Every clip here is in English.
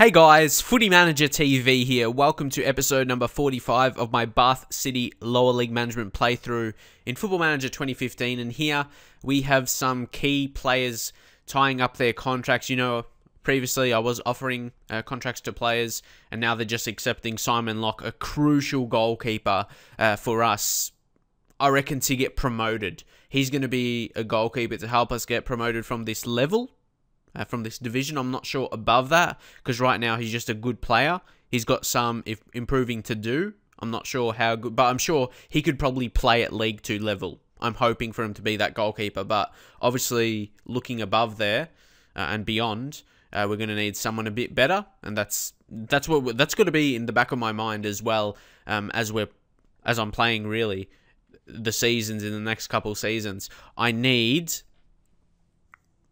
Hey guys, Footy Manager TV here. Welcome to episode number 45 of my Bath City Lower League Management playthrough in Football Manager 2015. And here we have some key players tying up their contracts. You know, previously I was offering uh, contracts to players, and now they're just accepting Simon Locke, a crucial goalkeeper uh, for us. I reckon to get promoted. He's going to be a goalkeeper to help us get promoted from this level uh, from this division. I'm not sure above that because right now he's just a good player. He's got some if improving to do. I'm not sure how good, but I'm sure he could probably play at League Two level. I'm hoping for him to be that goalkeeper, but obviously looking above there uh, and beyond, uh, we're going to need someone a bit better, and that's that's what that's going to be in the back of my mind as well um, as we're as I'm playing really the seasons in the next couple seasons. I need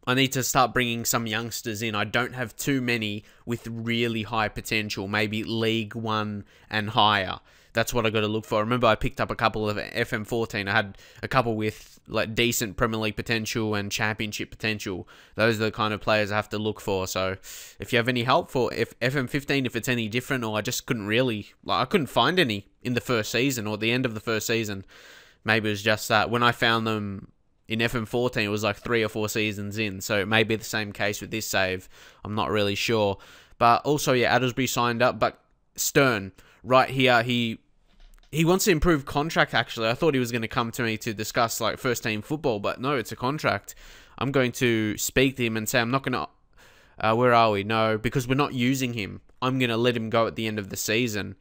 I need to start bringing some youngsters in. I don't have too many with really high potential, maybe League One and higher. That's what I got to look for. Remember, I picked up a couple of FM14. I had a couple with like decent Premier League potential and Championship potential. Those are the kind of players I have to look for. So, if you have any help for if FM15, if it's any different, or I just couldn't really, like, I couldn't find any in the first season or the end of the first season. Maybe it was just that when I found them in FM14 it was like three or four seasons in, so it may be the same case with this save. I'm not really sure. But also, yeah, Adelsbury signed up, but Stern, right here, he he wants to improve contract actually. I thought he was going to come to me to discuss like first team football, but no, it's a contract. I'm going to speak to him and say I'm not going to uh, where are we? No, because we're not using him. I'm going to let him go at the end of the season.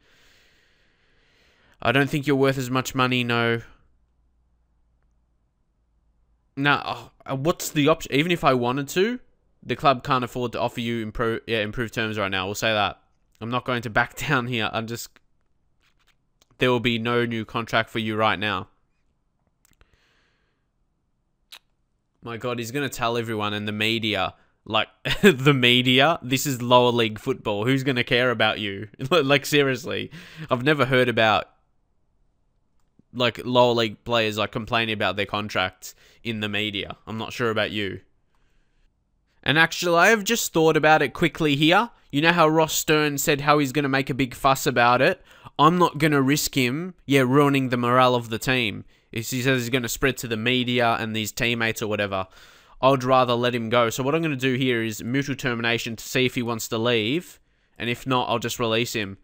I don't think you're worth as much money, no. Now, uh, what's the option? Even if I wanted to, the club can't afford to offer you improve yeah, improved terms right now. We'll say that. I'm not going to back down here. I'm just there will be no new contract for you right now. My god, he's going to tell everyone in the media like the media, this is lower league football. Who's going to care about you? like seriously. I've never heard about like lower league players like complaining about their contracts in the media. I'm not sure about you. And actually, I have just thought about it quickly here. You know how Ross Stern said how he's going to make a big fuss about it? I'm not going to risk him, yeah, ruining the morale of the team. If he says he's going to spread to the media and these teammates or whatever, I'd rather let him go. So what I'm going to do here is mutual termination to see if he wants to leave. And if not, I'll just release him.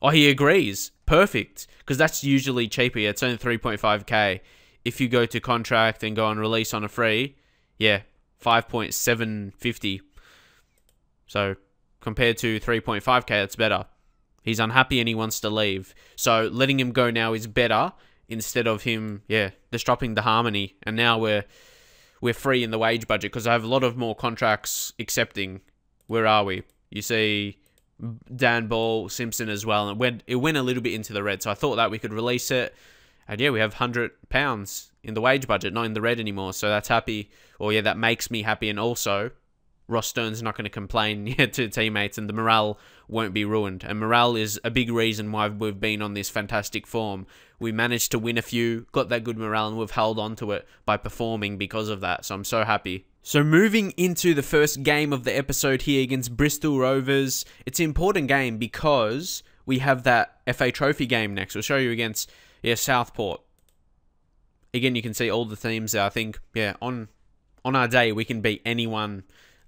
Oh, he agrees. Perfect. Because that's usually cheaper. It's only 3.5k. If you go to contract and go on release on a free, yeah, 5.750. So compared to 3.5k, that's better. He's unhappy and he wants to leave. So letting him go now is better instead of him, yeah, disrupting the harmony. And now we're we're free in the wage budget because I have a lot of more contracts accepting. Where are we? You see Dan Ball, Simpson as well, and it went it went a little bit into the red. So I thought that we could release it, and yeah, we have hundred pounds in the wage budget, not in the red anymore. So that's happy, or yeah, that makes me happy, and also Ross Stern's not going to complain to teammates, and the morale won't be ruined. And morale is a big reason why we've been on this fantastic form. We managed to win a few, got that good morale, and we've held on to it by performing because of that. So I'm so happy. So moving into the first game of the episode here against Bristol Rovers, it's an important game because we have that FA Trophy game next. We'll show you against yeah Southport. Again, you can see all the themes. there. I think yeah on on our day we can beat anyone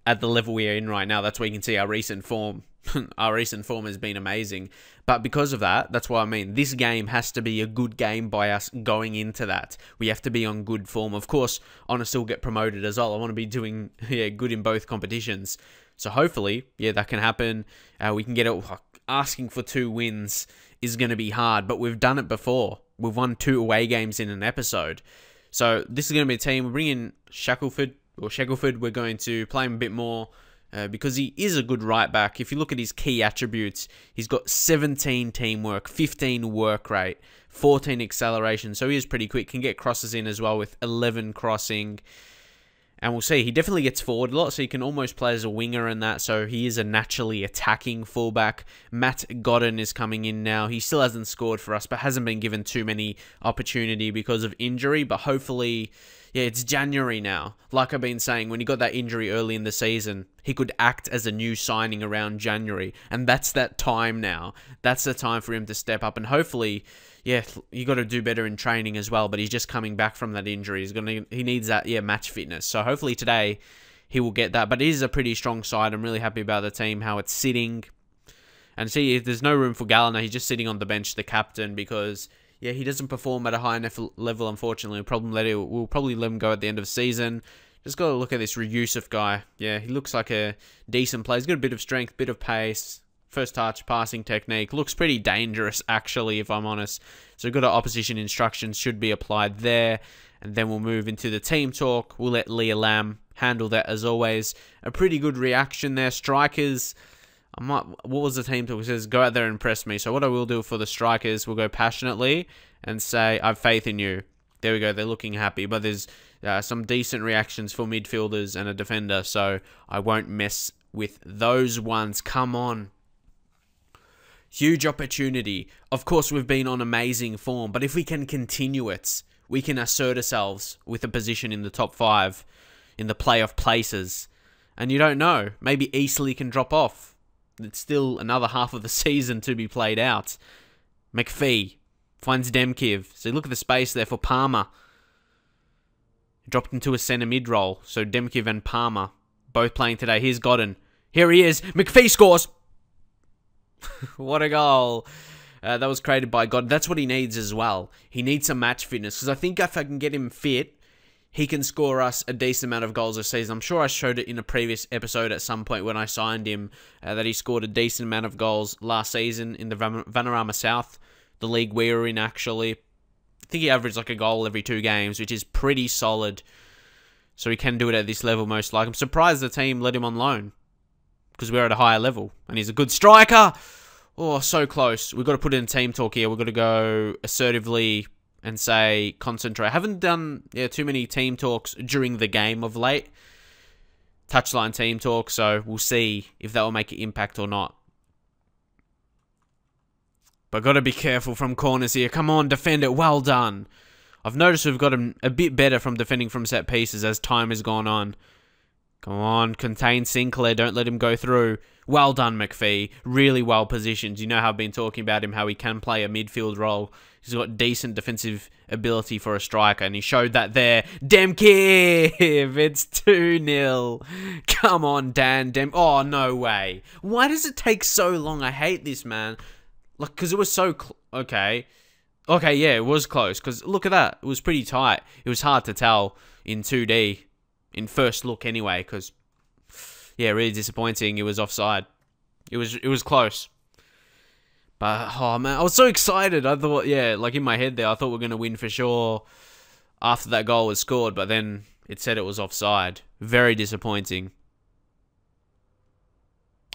at the level we are in right now. That's where you can see our recent form. our recent form has been amazing. But because of that, that's what I mean. This game has to be a good game by us going into that. We have to be on good form. Of course, to still get promoted as well. I want to be doing yeah good in both competitions. So hopefully, yeah, that can happen. Uh, we can get it. Asking for two wins is going to be hard, but we've done it before. We've won two away games in an episode. So this is going to be a team. We're bringing Shackelford or Shackelford. We're going to play him a bit more uh, because he is a good right back. If you look at his key attributes, he's got 17 teamwork, 15 work rate, 14 acceleration, so he is pretty quick. Can get crosses in as well with 11 crossing. And we'll see, he definitely gets forward a lot, so he can almost play as a winger in that, so he is a naturally attacking fullback. Matt Godden is coming in now. He still hasn't scored for us, but hasn't been given too many opportunity because of injury, but hopefully yeah, it's January now. Like I've been saying, when he got that injury early in the season, he could act as a new signing around January. And that's that time now. That's the time for him to step up. And hopefully, yeah, you got to do better in training as well. But he's just coming back from that injury. He's gonna he needs that yeah match fitness. So hopefully today he will get that. But it is a pretty strong side. I'm really happy about the team how it's sitting. And see, there's no room for Gallina, he's just sitting on the bench, the captain, because yeah, he doesn't perform at a high enough level. Unfortunately, we'll probably let it, we'll probably let him go at the end of the season. Just got to look at this Yusuf guy. Yeah, he looks like a decent player. He's got a bit of strength, bit of pace, first touch, passing technique. Looks pretty dangerous, actually, if I'm honest. So good opposition instructions should be applied there. And then we'll move into the team talk. We'll let Leah Lamb handle that as always. A pretty good reaction there. Strikers, I might, what was the team talk? It says, go out there and impress me. So what I will do for the strikers, we'll go passionately and say, I have faith in you. There we go. They're looking happy. But there's uh, some decent reactions for midfielders and a defender. So I won't mess with those ones. Come on. Huge opportunity. Of course, we've been on amazing form. But if we can continue it, we can assert ourselves with a position in the top five, in the playoff places. And you don't know. Maybe Eastleigh can drop off it's still another half of the season to be played out. McPhee finds Demkiv. So look at the space there for Palmer. Dropped into a centre mid role. So Demkiv and Palmer both playing today. Here's Godden. Here he is. McPhee scores. what a goal. Uh, that was created by God. That's what he needs as well. He needs some match fitness because I think if I can get him fit, he can score us a decent amount of goals this season. I'm sure I showed it in a previous episode at some point when I signed him uh, that he scored a decent amount of goals last season in the Van- Vanarama South, the league we were in actually. I think he averaged like a goal every two games, which is pretty solid. So he can do it at this level most likely. I'm surprised the team let him on loan because we're at a higher level and he's a good striker. Oh, so close. We've got to put in team talk here. We've got to go assertively and say concentrate. I haven't done yeah too many team talks during the game of late. Touchline team talk, so we'll see if that will make an impact or not. But got to be careful from corners here. Come on, defend it. Well done. I've noticed we've got a bit better from defending from set pieces as time has gone on. Come on, contain Sinclair. Don't let him go through. Well done, McPhee. Really well positioned. You know how I've been talking about him, how he can play a midfield role. He's got decent defensive ability for a striker, and he showed that there. Demkiv! It's 2 0. Come on, Dan. Dem. Oh, no way. Why does it take so long? I hate this, man. Like, because it was so. okay. Okay, yeah, it was close. Because look at that. It was pretty tight. It was hard to tell in 2D in first look anyway, because yeah, really disappointing. It was offside. It was it was close. But oh man, I was so excited. I thought, yeah, like in my head there, I thought we are gonna win for sure after that goal was scored, but then it said it was offside. Very disappointing.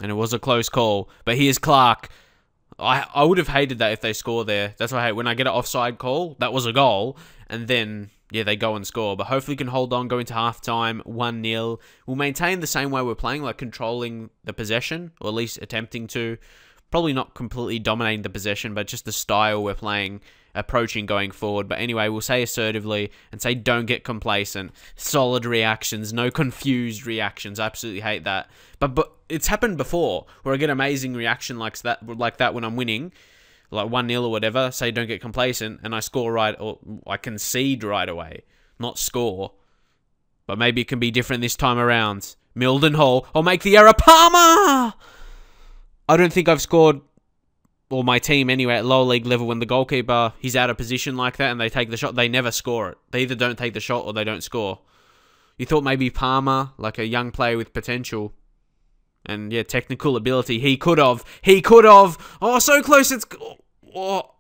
And it was a close call. But here's Clark. I I would have hated that if they score there. That's why I hate when I get an offside call. That was a goal, and then yeah, they go and score. But hopefully, can hold on, go into half time, 1 0. We'll maintain the same way we're playing, like controlling the possession, or at least attempting to. Probably not completely dominating the possession, but just the style we're playing, approaching going forward. But anyway, we'll say assertively and say don't get complacent. Solid reactions, no confused reactions. I absolutely hate that. But but it's happened before where I get amazing reaction like that, like that when I'm winning like 1 0 or whatever, say don't get complacent, and I score right, or I concede right away, not score. But maybe it can be different this time around. Mildenhall, or make the error. Palmer! I don't think I've scored, or my team anyway, at lower league level when the goalkeeper, he's out of position like that and they take the shot, they never score it. They either don't take the shot or they don't score. You thought maybe Palmer, like a young player with potential, and yeah, technical ability. He could have. He could have. Oh, so close. It's. Oh, oh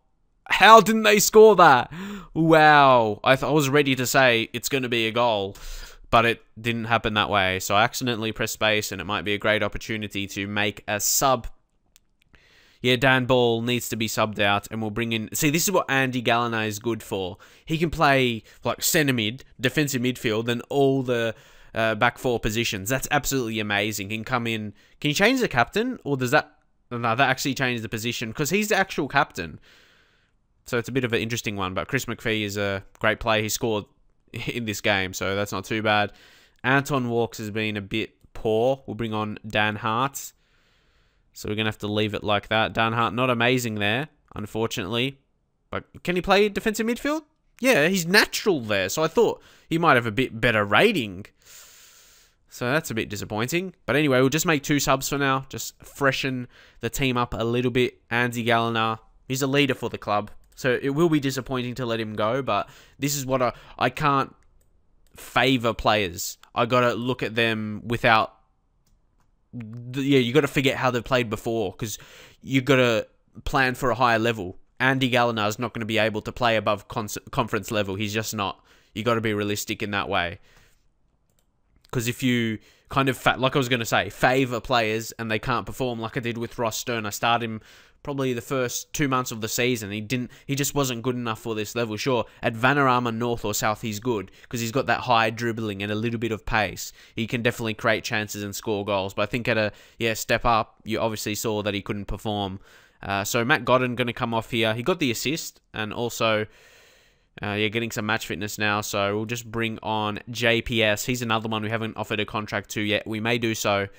how didn't they score that? Wow. I, I was ready to say it's going to be a goal, but it didn't happen that way. So I accidentally pressed space, and it might be a great opportunity to make a sub. Yeah, Dan Ball needs to be subbed out, and we'll bring in. See, this is what Andy Gallina is good for. He can play like centre mid, defensive midfield, and all the uh, back four positions. That's absolutely amazing. He can come in. Can you change the captain, or does that? No, that actually changes the position because he's the actual captain. So it's a bit of an interesting one. But Chris McPhee is a great player. He scored in this game, so that's not too bad. Anton Walks has been a bit poor. We'll bring on Dan Hart. So we're going to have to leave it like that. Dan Hart, not amazing there, unfortunately. But can he play defensive midfield? Yeah, he's natural there. So I thought he might have a bit better rating. So that's a bit disappointing. But anyway, we'll just make two subs for now. Just freshen the team up a little bit. Andy Gallagher, he's a leader for the club. So it will be disappointing to let him go. But this is what I, I can't favor players. I got to look at them without yeah, you got to forget how they've played before because you got to plan for a higher level. Andy Gallagher is not going to be able to play above conference level. He's just not. You got to be realistic in that way. Because if you kind of, like I was going to say, favour players and they can't perform like I did with Ross Stern, I started him probably the first two months of the season. He didn't. He just wasn't good enough for this level. Sure, at Vanarama North or South, he's good because he's got that high dribbling and a little bit of pace. He can definitely create chances and score goals. But I think at a yeah step up, you obviously saw that he couldn't perform. Uh, so Matt Godden going to come off here. He got the assist and also. Uh, yeah, getting some match fitness now, so we'll just bring on JPS. He's another one we haven't offered a contract to yet. We may do so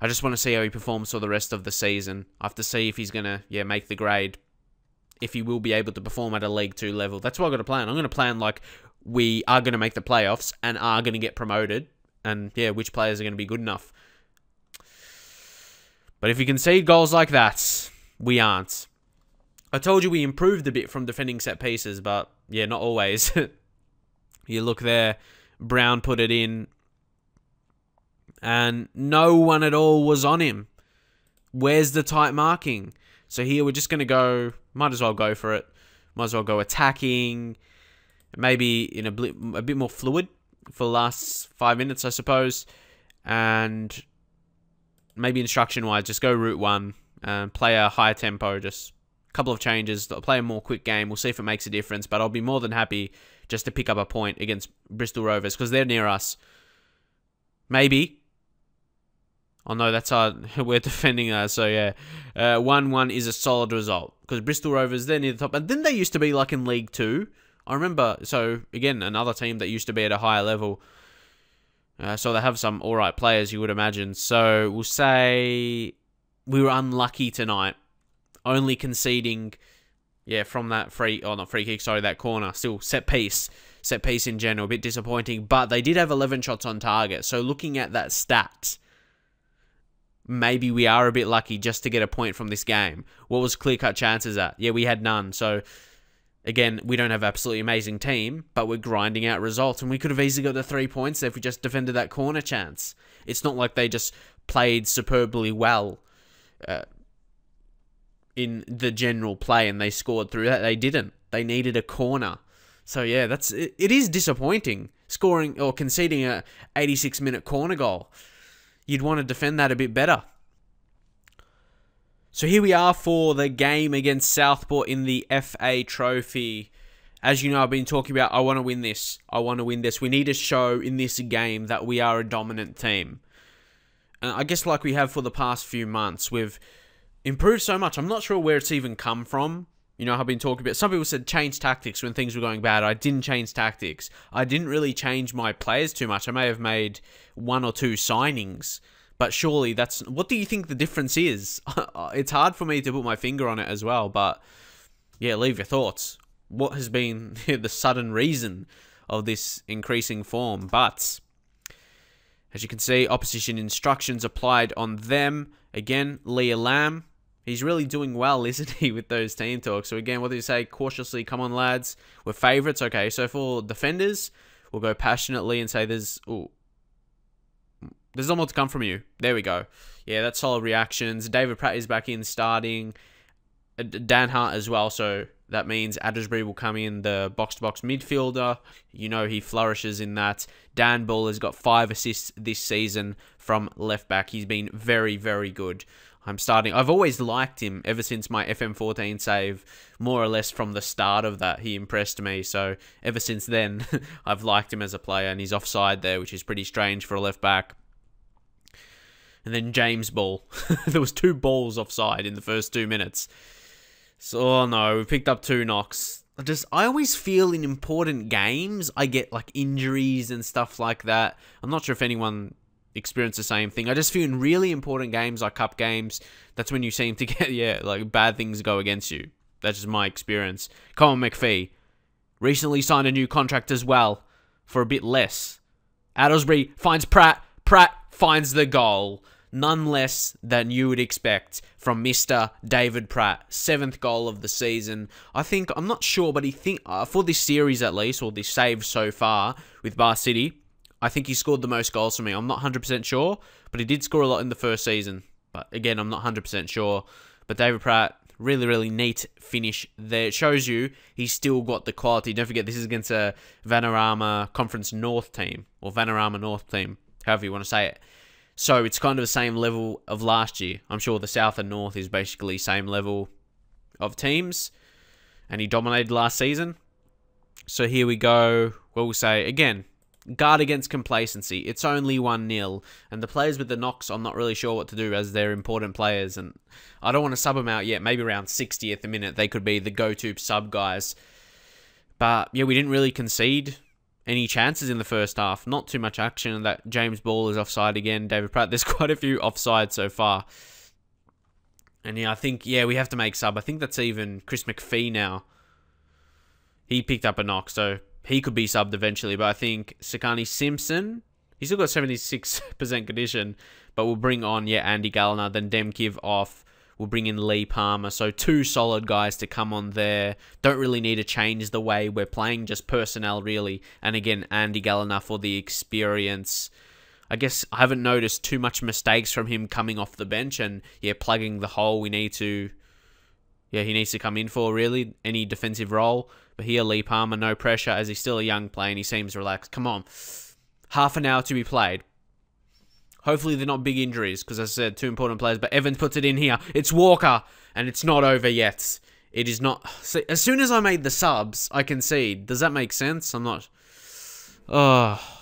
I just want to see how he performs for the rest of the season. I have to see if he's going to yeah make the grade, if he will be able to perform at a League 2 level. That's what I've got to plan. I'm going to plan like we are going to make the playoffs and are going to get promoted. And yeah, which players are going to be good enough. But if you concede goals like that, we aren't. I told you we improved a bit from defending set pieces, but yeah, not always. you look there, Brown put it in, and no one at all was on him. Where's the tight marking? So here we're just going to go, might as well go for it. Might as well go attacking, maybe in a, a bit more fluid for the last five minutes, I suppose. And maybe instruction-wise, just go route one, and play a higher tempo, just a couple of changes, play a more quick game. We'll see if it makes a difference, but I'll be more than happy just to pick up a point against Bristol Rovers because they're near us. Maybe Oh no, that's our we're defending us. So yeah, uh, one one is a solid result because Bristol Rovers they're near the top, and then they used to be like in League Two. I remember. So again, another team that used to be at a higher level. Uh, so they have some all right players, you would imagine. So we'll say we were unlucky tonight, only conceding, yeah, from that free, oh not free kick, sorry, that corner. Still set piece, set piece in general, a bit disappointing. But they did have 11 shots on target. So looking at that stat maybe we are a bit lucky just to get a point from this game. What was clear cut chances at? Yeah, we had none. So again, we don't have absolutely amazing team, but we're grinding out results, and we could have easily got the three points if we just defended that corner chance. It's not like they just played superbly well uh, in the general play and they scored through that. They didn't. They needed a corner. So yeah, that's it, it is disappointing scoring or conceding a 86 minute corner goal you'd want to defend that a bit better. So here we are for the game against Southport in the FA Trophy. As you know, I've been talking about I want to win this. I want to win this. We need to show in this game that we are a dominant team. And I guess like we have for the past few months, we've improved so much. I'm not sure where it's even come from. You know, I've been talking about. Some people said change tactics when things were going bad. I didn't change tactics. I didn't really change my players too much. I may have made one or two signings, but surely that's. What do you think the difference is? it's hard for me to put my finger on it as well, but yeah, leave your thoughts. What has been the sudden reason of this increasing form? But as you can see, opposition instructions applied on them. Again, Leah Lamb He's really doing well, isn't he, with those team talks? So again, what do you say? Cautiously, come on, lads. We're favourites. Okay, so for defenders, we'll go passionately and say there's... Ooh, there's more to come from you. There we go. Yeah, that's solid reactions. David Pratt is back in starting. Uh, Dan Hart as well, so that means Addersbury will come in, the box-to-box midfielder. You know he flourishes in that. Dan Bull has got five assists this season from left back. He's been very, very good. I'm starting. I've always liked him ever since my FM14 save, more or less from the start of that. He impressed me. So ever since then, I've liked him as a player, and he's offside there, which is pretty strange for a left back. And then James Ball. there was two balls offside in the first two minutes. So oh no, we picked up two knocks. I just I always feel in important games I get like injuries and stuff like that. I'm not sure if anyone experienced the same thing. I just feel in really important games like cup games, that's when you seem to get yeah, like bad things go against you. That's just my experience. Colin McPhee recently signed a new contract as well for a bit less. Addlesbury finds Pratt. Pratt finds the goal. None less than you would expect from Mr. David Pratt. Seventh goal of the season. I think, I'm not sure, but he think uh, for this series at least, or this save so far with Bath City, I think he scored the most goals for me. I'm not 100% sure, but he did score a lot in the first season. But again, I'm not 100% sure. But David Pratt, really, really neat finish there. It shows you he's still got the quality. Don't forget, this is against a Vanarama Conference North team, or Vanarama North team, however you want to say it. So it's kind of the same level of last year. I'm sure the South and North is basically same level of teams, and he dominated last season. So here we go. What we'll say again. Guard against complacency. It's only 1 0. And the players with the knocks, I'm not really sure what to do as they're important players. And I don't want to sub them out yet. Maybe around 60th a minute, they could be the go to sub guys. But yeah, we didn't really concede any chances in the first half. Not too much action. That James Ball is offside again. David Pratt. There's quite a few offside so far. And yeah, I think yeah we have to make sub. I think that's even Chris McPhee now. He picked up a knock, so he could be subbed eventually. But I think Sakani Simpson. He's still got 76% condition, but we'll bring on, yeah, Andy Gallagher, then Demkiv off. We'll bring in Lee Palmer. So two solid guys to come on there. Don't really need to change the way we're playing, just personnel really. And again, Andy Gallagher for the experience. I guess I haven't noticed too much mistakes from him coming off the bench and yeah, plugging the hole we need to yeah, he needs to come in for really any defensive role. But here Lee Palmer, no pressure as he's still a young player and he seems relaxed. Come on. Half an hour to be played. Hopefully they're not big injuries, because as I said, two important players. But Evans puts it in here. It's Walker, and it's not over yet. It is not. See, as soon as I made the subs, I concede. Does that make sense? I'm not. Oh.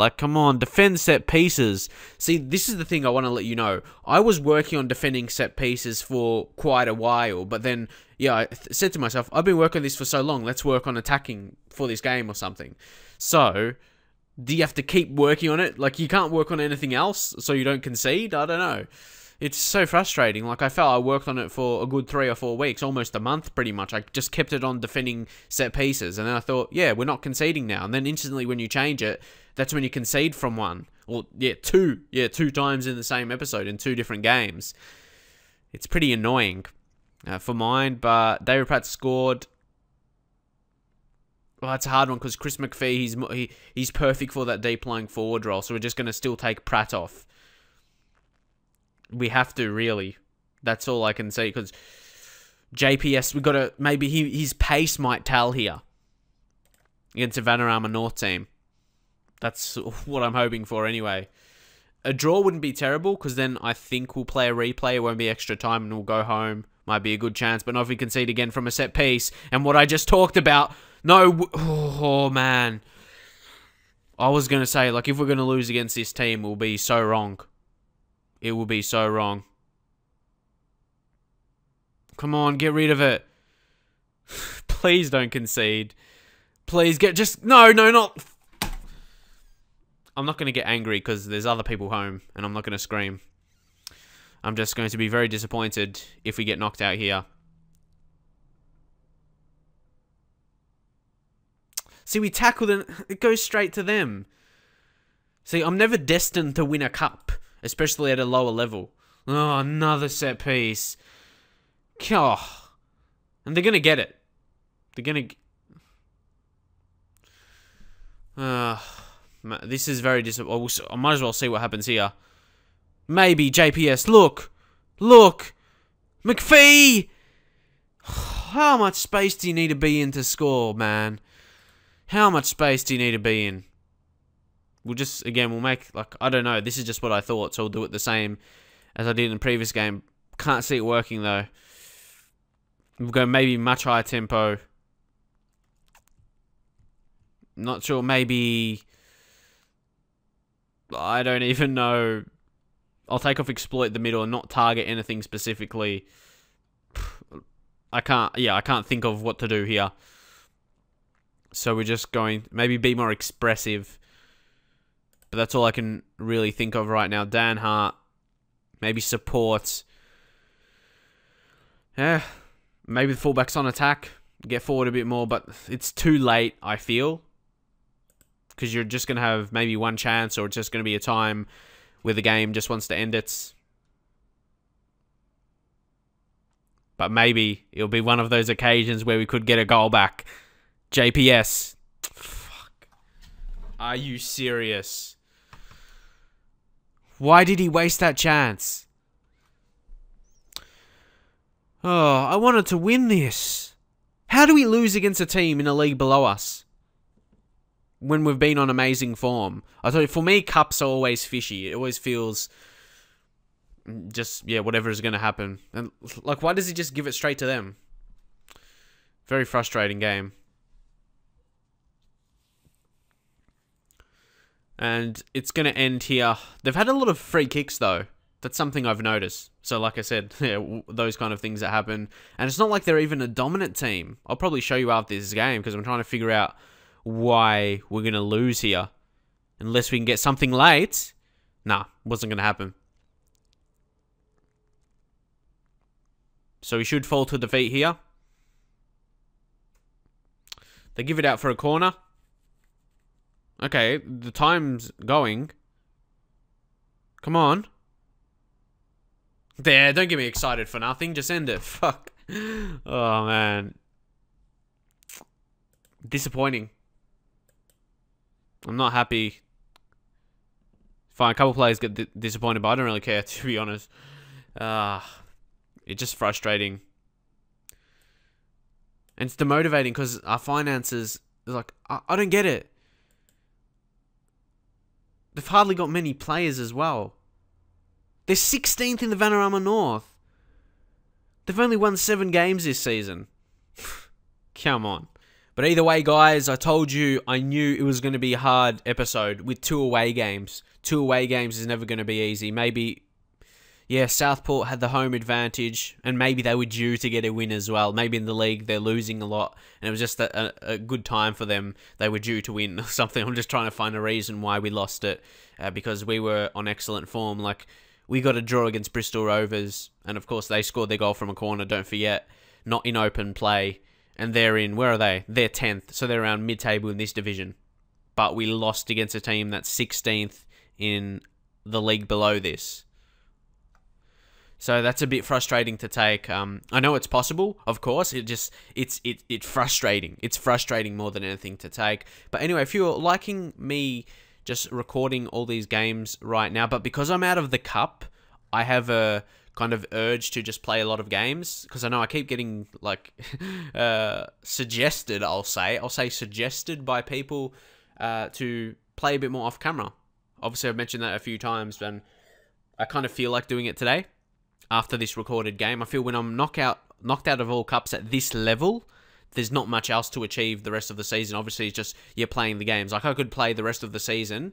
Like, come on, defend set pieces. See, this is the thing I want to let you know. I was working on defending set pieces for quite a while, but then, yeah, I said to myself, I've been working on this for so long, let's work on attacking for this game or something. So, do you have to keep working on it? Like you can't work on anything else so you don't concede? I don't know. It's so frustrating. Like I felt I worked on it for a good three or four weeks, almost a month pretty much. I just kept it on defending set pieces and then I thought, yeah, we're not conceding now. And then instantly when you change it, that's when you concede from one. Or yeah, two. Yeah, two times in the same episode in two different games. It's pretty annoying uh, for mine, but David Pratt scored well, that's a hard one because Chris McPhee, he's he, he's perfect for that deep lying forward role. So we're just going to still take Pratt off. We have to really. That's all I can say because JPS, we got to maybe he, his pace might tell here against a Vanarama North team. That's what I'm hoping for anyway. A draw wouldn't be terrible because then I think we'll play a replay. It won't be extra time and we'll go home. Might be a good chance, but not if we concede again from a set piece. And what I just talked about no, oh man. I was going to say, like, if we're going to lose against this team, we'll be so wrong. It will be so wrong. Come on, get rid of it. Please don't concede. Please get just no, no, not. I'm not going to get angry because there's other people home, and I'm not going to scream. I'm just going to be very disappointed if we get knocked out here. See, we tackle them, it goes straight to them. See, I'm never destined to win a cup, especially at a lower level. Oh, another set piece. Oh. And they're going to get it. They're going to... Uh, this is very disappointing. I might as well see what happens here. Maybe JPS. Look. Look. McPhee. How much space do you need to be in to score, man? How much space do you need to be in? We'll just, again, we'll make, like, I don't know. This is just what I thought, so we'll do it the same as I did in the previous game. Can't see it working, though. We'll go maybe much higher tempo. Not sure, maybe... I don't even know. I'll take off exploit the middle and not target anything specifically. I can't. Yeah, I can't think of what to do here. So we're just going maybe be more expressive. But that's all I can really think of right now. Dan Hart, maybe support. Yeah, maybe the fullbacks on attack, get forward a bit more, but it's too late. I feel because you're just gonna have maybe one chance, or it's just gonna be a time where the game just wants to end its. But maybe it'll be one of those occasions where we could get a goal back. JPS. Fuck. Are you serious? Why did he waste that chance? Oh, I wanted to win this. How do we lose against a team in a league below us? When we've been on amazing form. I thought for me, cups are always fishy. It always feels just yeah, whatever is going to happen. And like, why does he just give it straight to them? Very frustrating game. And it's going to end here. They've had a lot of free kicks, though. That's something I've noticed. So, like I said, yeah, those kind of things that happen. And it's not like they're even a dominant team. I'll probably show you after this game because I'm trying to figure out why we're going to lose here. Unless we can get something late. Nah, wasn't going to happen. So we should fall to defeat here. They give it out for a corner. Okay, the time's going. Come on. There, don't get me excited for nothing. Just end it. Fuck. Oh, man. Disappointing. I'm not happy. Fine, a couple players get disappointed, but I don't really care, to be honest. Uh, it's just frustrating. And it's demotivating because our finances, like, I, I don't get it. They've hardly got many players as well. They're 16th in the Vanarama North. They've only won seven games this season. Come on. But either way, guys, I told you I knew it was going to be a hard episode with two away games. Two away games is never going to be easy. Maybe yeah, Southport had the home advantage, and maybe they were due to get a win as well. Maybe in the league they're losing a lot, and it was just a, a, a good time for them. They were due to win or something. I'm just trying to find a reason why we lost it, uh, because we were on excellent form. Like we got a draw against Bristol Rovers, and of course they scored their goal from a corner. Don't forget, not in open play, and they're in. Where are they? They're tenth, so they're around mid-table in this division. But we lost against a team that's 16th in the league below this. So that's a bit frustrating to take. Um, I know it's possible, of course. It just it's it it frustrating. It's frustrating more than anything to take. But anyway, if you're liking me just recording all these games right now, but because I'm out of the cup, I have a kind of urge to just play a lot of games because I know I keep getting like uh, suggested. I'll say I'll say suggested by people uh, to play a bit more off camera. Obviously, I've mentioned that a few times, and I kind of feel like doing it today after this recorded game. I feel when I'm knockout knocked out of all cups at this level, there's not much else to achieve the rest of the season. Obviously, it's just you're playing the games. Like I could play the rest of the season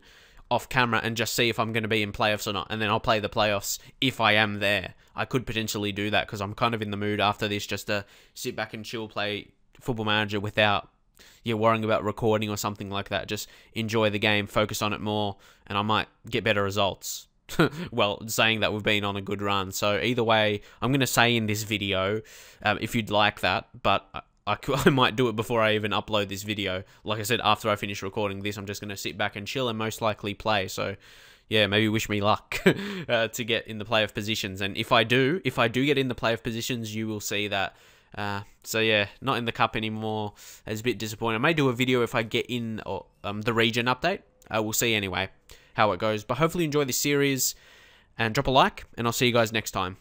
off camera and just see if I'm going to be in playoffs or not, and then I'll play the playoffs if I am there. I could potentially do that because I'm kind of in the mood after this just to sit back and chill, play Football Manager without yeah worrying about recording or something like that. Just enjoy the game, focus on it more, and I might get better results. well, saying that we've been on a good run. So either way, I'm going to say in this video, um, if you'd like that, but I, I, I, might do it before I even upload this video. Like I said, after I finish recording this, I'm just going to sit back and chill and most likely play. So yeah, maybe wish me luck uh, to get in the playoff positions. And if I do, if I do get in the playoff positions, you will see that. Uh, so yeah, not in the cup anymore. It's a bit disappointing. I may do a video if I get in or um, the region update. Uh, we'll see anyway how it goes. But hopefully you enjoy this series and drop a like, and I'll see you guys next time.